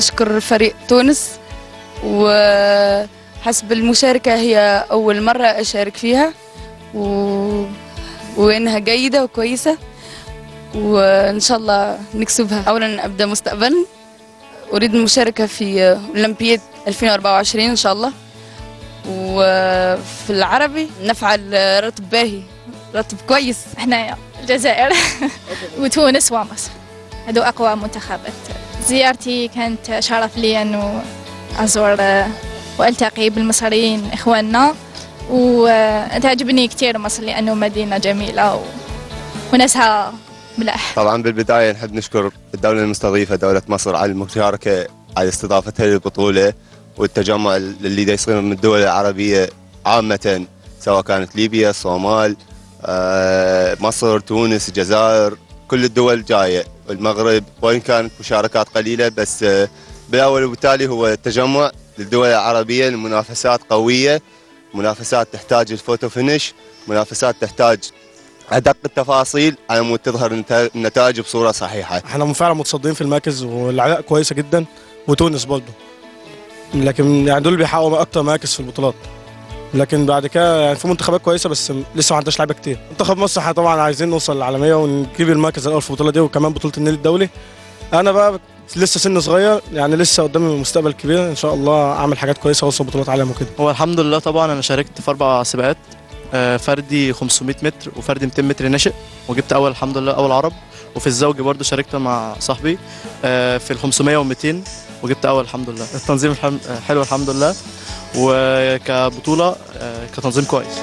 أشكر فريق تونس وحسب المشاركة هي أول مرة أشارك فيها و... وإنها جيدة وكويسة وإن شاء الله نكسبها. أولا أبدأ مستقبلا. أريد المشاركة في أولمبياد 2024 إن شاء الله. وفي العربي نفعل رتب باهي رتب كويس. إحنا الجزائر وتونس ومصر هذو أقوى منتخبات. زيارتي كانت شرف لي أنه أزور وألتقي بالمصريين إخواننا وتعجبني كثير مصر لأنه مدينة جميلة و... وناسها ملاح. طبعا بالبداية نحب نشكر الدولة المستضيفة دولة مصر على المشاركة على استضافتها للبطوله والتجمع اللي دا يصير من الدول العربية عامة سواء كانت ليبيا الصومال آه، مصر تونس الجزائر كل الدول جاية. المغرب وإن كانت مشاركات قليلة بس آه، بالأول وبالتالي هو تجمع للدول العربية المنافسات قوية منافسات تحتاج ال photo finish منافسات تحتاج أدق التفاصيل على مود تظهر النتا- النتائج بصورة صحيحة. إحنا فعلا متصدرين في المراكز والعراق كويسة جدا وتونس برضه لكن يعني دول بيحققوا أكتر مراكز في البطولات. لكن بعد كده يعني في منتخبات كويسة بس لسه ما عندناش لعيبة كتير. منتخب مصر إحنا طبعا عايزين نوصل للعالمية ونجيب المركز الأول في البطولة دي وكمان بطولة النيل الدولي. أنا بقى لسه سن صغير يعني لسه قدامي مستقبل كبير. إن شاء الله أعمل حاجات كويسة وأوصل بطولات عالم وكده. هو الحمد لله طبعا أنا شاركت في أربع سباقات. آه، فردي 500 متر وفردي 200 متر ناشئ. وجبت أول الحمد لله أول عرب. وفي الزوج برضو شاركت مع صاحبي. آه، في ال 500 و200 وجبت أول الحمد لله. التنظيم الحم- حلو الحمد لله. وكبطولة آه، كتنظيم كويس.